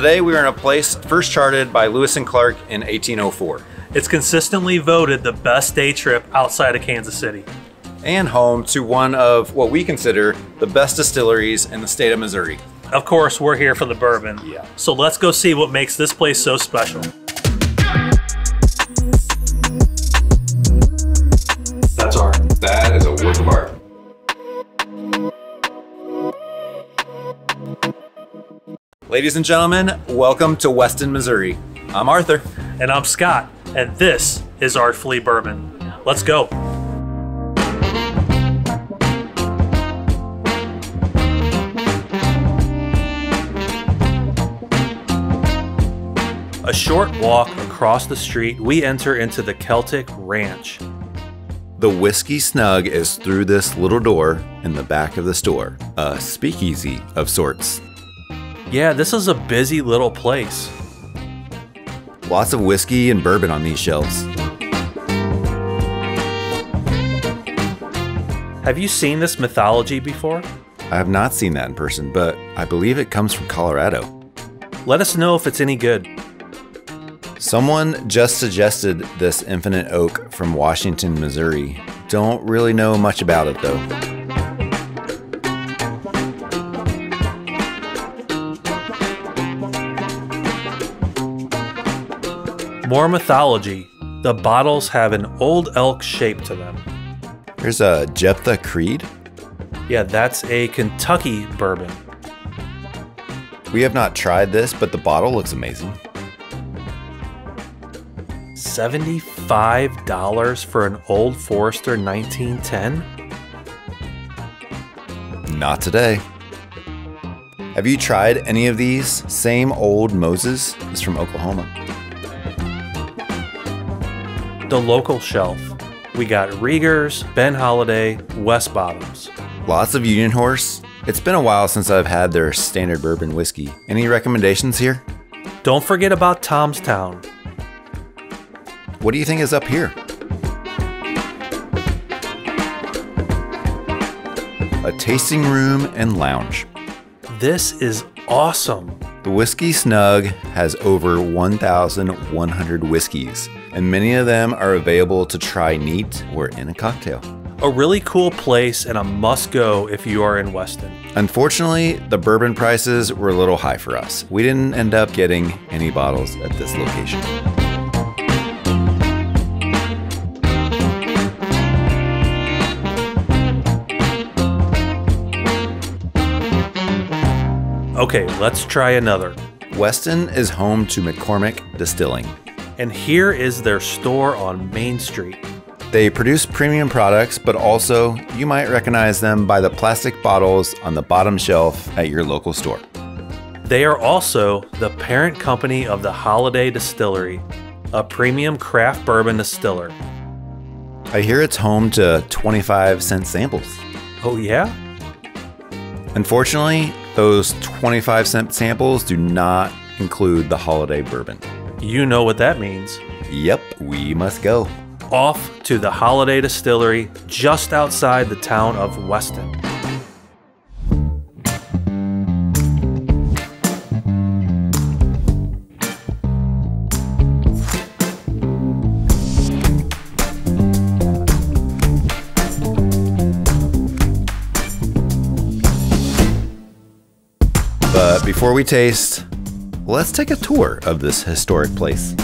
Today we are in a place first charted by Lewis and Clark in 1804 It's consistently voted the best day trip outside of Kansas City. and home to one of what we consider the best distilleries in the state of Missouri. Of course, we're here for the bourbon. Yeah. So let's go see what makes this place so special. Ladies and gentlemen, welcome to Weston, Missouri. I'm Arthur. And I'm Scott, and this is Artfully Bourbon. Let's go. A short walk across the street, we enter into the Celtic Ranch. The Whiskey Snug is through this little door in the back of the store, a speakeasy of sorts. Yeah, this is a busy little place. Lots of whiskey and bourbon on these shelves. Have you seen this mythology before? I have not seen that in person, but I believe it comes from Colorado. Let us know if it's any good. Someone just suggested this Infinite Oak from Washington, Missouri. Don't really know much about it though. More mythology. The bottles have an old elk shape to them. There's a Jeptha Creed. Yeah, that's a Kentucky bourbon. We have not tried this, but the bottle looks amazing. $75 for an Old Forester 1910? Not today. Have you tried any of these? Same Old Moses is from Oklahoma. The local shelf. We got Riegers, Ben Holladay, West Bottoms. Lots of Union Horse. It's been a while since I've had their standard bourbon whiskey. Any recommendations here? Don't forget about Tom's Town. What do you think is up here? A tasting room and lounge. This is awesome. The Whiskey Snug has over 1,100 whiskeys, and many of them are available to try neat or in a cocktail. A really cool place and a must go if you are in Weston. Unfortunately, the bourbon prices were a little high for us. We didn't end up getting any bottles at this location. Okay, let's try another. Weston is home to McCormick Distilling. And here is their store on Main Street. They produce premium products, but also you might recognize them by the plastic bottles on the bottom shelf at your local store. They are also the parent company of the Holladay Distillery, a premium craft bourbon distiller. I hear it's home to 25 cent samples. Oh, yeah? Unfortunately, those 25 cent samples do not include the Holladay bourbon. You know what that means. Yep, we must go. Off to the Holladay Distillery just outside the town of Weston. But before we taste, let's take a tour of this historic place.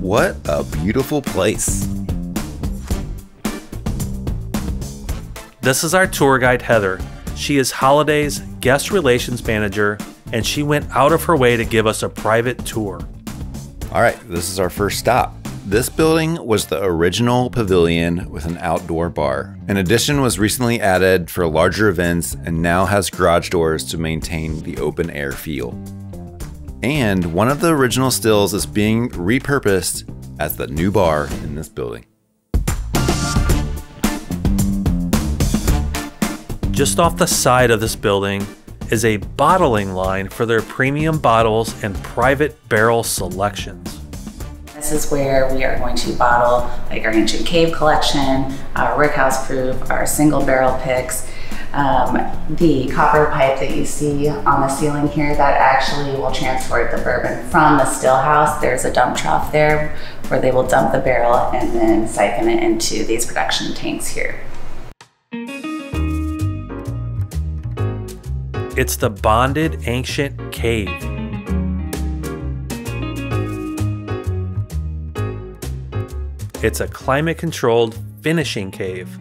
What a beautiful place. This is our tour guide, Heather. She is Holladay's guest relations manager, and she went out of her way to give us a private tour. All right, this is our first stop. This building was the original pavilion with an outdoor bar. An addition was recently added for larger events and now has garage doors to maintain the open air feel. And one of the original stills is being repurposed as the new bar in this building. Just off the side of this building is a bottling line for their premium bottles and private barrel selections. This is where we are going to bottle like our ancient cave collection, our rickhouse proof, our single barrel picks. Um, the copper pipe that you see on the ceiling here, that actually will transport the bourbon from the still house. There's a dump trough there where they will dump the barrel and then siphon it into these production tanks here. It's the bonded ancient cave. It's a climate controlled finishing cave.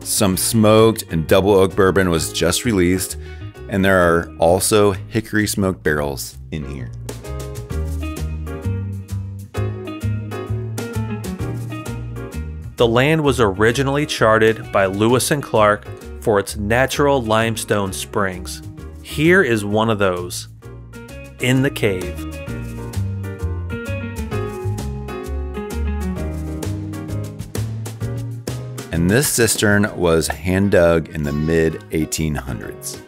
Some smoked and double oak bourbon was just released, and there are also hickory smoked barrels in here. The land was originally charted by Lewis and Clark for its natural limestone springs. Here is one of those in the cave. And this cistern was hand dug in the mid 1800s.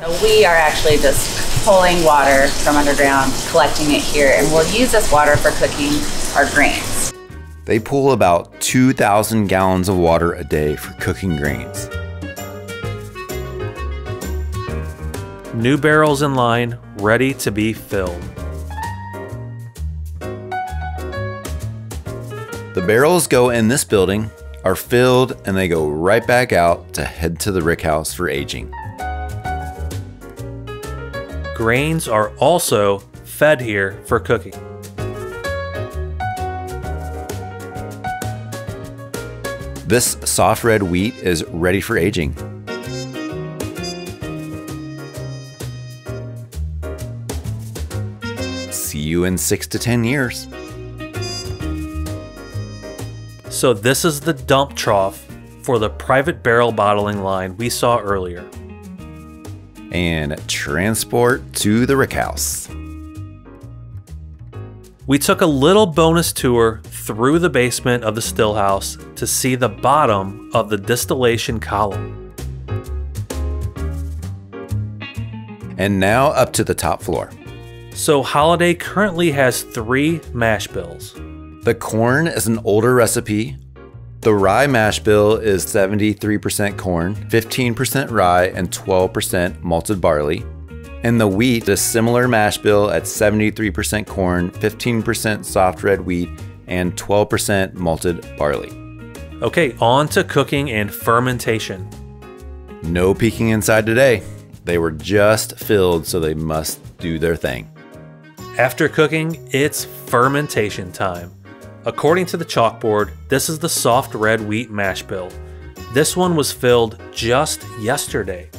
So we are actually just pulling water from underground, collecting it here, and we'll use this water for cooking our grains. They pull about 2,000 gallons of water a day for cooking grains. New barrels in line, ready to be filled. The barrels go in this building, are filled, and they go right back out to head to the rick house for aging. Grains are also fed here for cooking. This soft red wheat is ready for aging. You in six to 10 years. So, this is the dump trough for the private barrel bottling line we saw earlier. And transport to the rick house. We took a little bonus tour through the basement of the still house to see the bottom of the distillation column. And now up to the top floor. So, Holladay currently has three mash bills. The corn is an older recipe. The rye mash bill is 73% corn, 15% rye, and 12% malted barley. And the wheat is a similar mash bill at 73% corn, 15% soft red wheat, and 12% malted barley. Okay, on to cooking and fermentation. No peeking inside today. They were just filled, so they must do their thing. After cooking, it's fermentation time. According to the chalkboard, this is the soft red wheat mash bill. This one was filled just yesterday.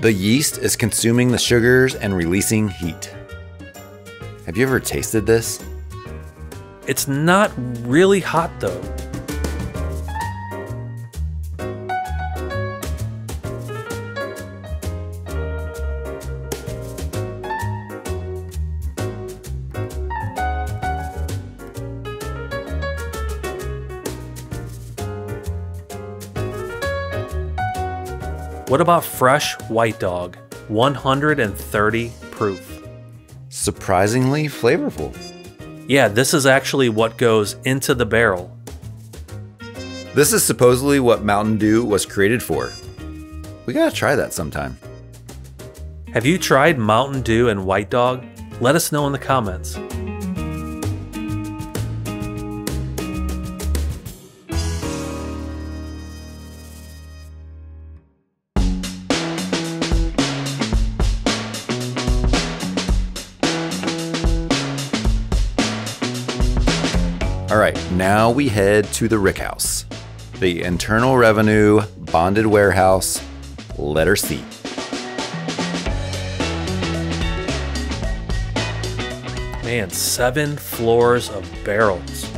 The yeast is consuming the sugars and releasing heat. Have you ever tasted this? It's not really hot though. What about fresh white dog? 130 proof. Surprisingly flavorful. Yeah, this is actually what goes into the barrel. This is supposedly what Mountain Dew was created for. We gotta try that sometime. Have you tried Mountain Dew and White Dog? Let us know in the comments. Now we head to the Rick House, the Internal Revenue Bonded Warehouse, letter C. Man, seven floors of barrels.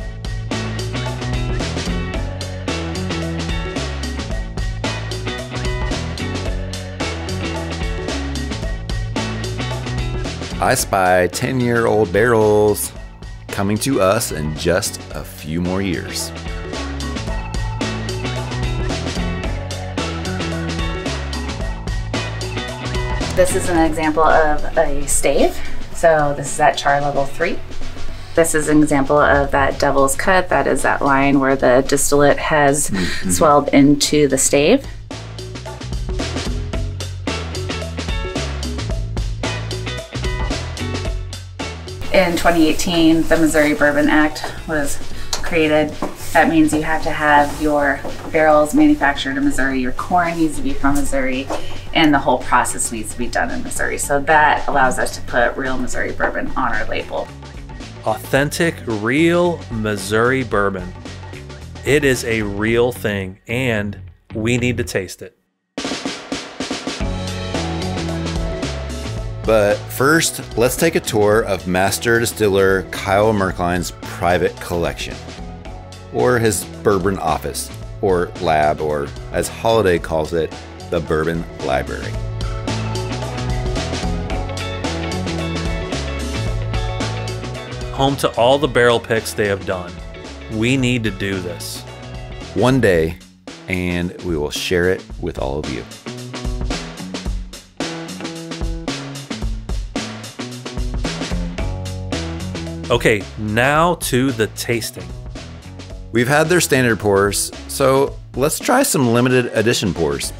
I spy 10 year old barrels coming to us in just a few more years. This is an example of a stave. So this is at char level three. This is an example of that devil's cut. That is that line where the distillate has mm-hmm. swelled into the stave. In 2018, the Missouri Bourbon Act was created. That means you have to have your barrels manufactured in Missouri, your corn needs to be from Missouri, and the whole process needs to be done in Missouri. So that allows us to put real Missouri bourbon on our label. Authentic, real Missouri bourbon. It is a real thing, and we need to taste it. But first, let's take a tour of master distiller Kyle Merkline's private collection, or his bourbon office, or lab, or as Holladay calls it, the Bourbon Library. Home to all the barrel picks they have done. We need to do this. One day, and we will share it with all of you. Okay, now to the tasting. We've had their standard pours, so let's try some limited edition pours.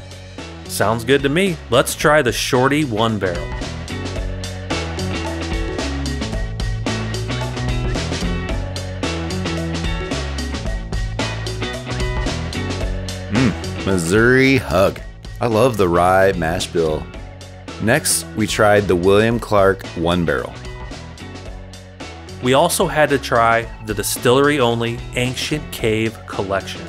Sounds good to me. Let's try the Shorty One Barrel. Mmm, Missouri Hug. I love the rye mash bill. Next, we tried the William Clark One Barrel. We also had to try the distillery only Ancient Cave Collection.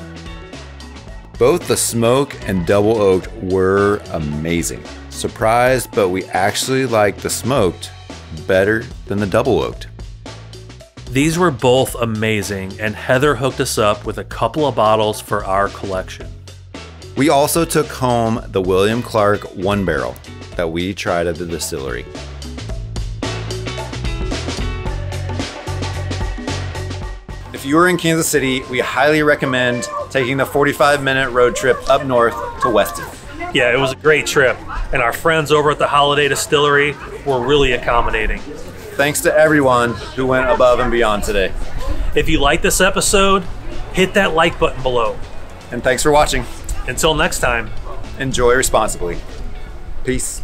Both the smoke and double oaked were amazing. Surprised, but we actually liked the smoked better than the double oaked. These were both amazing, and Heather hooked us up with a couple of bottles for our collection. We also took home the William Clark One Barrel that we tried at the distillery. If you are in Kansas City, we highly recommend taking the 45 minute road trip up north to Weston. Yeah, it was a great trip, and our friends over at the Holladay Distillery were really accommodating. Thanks to everyone who went above and beyond today. If you like this episode, hit that like button below. And thanks for watching. Until next time. Enjoy responsibly. Peace.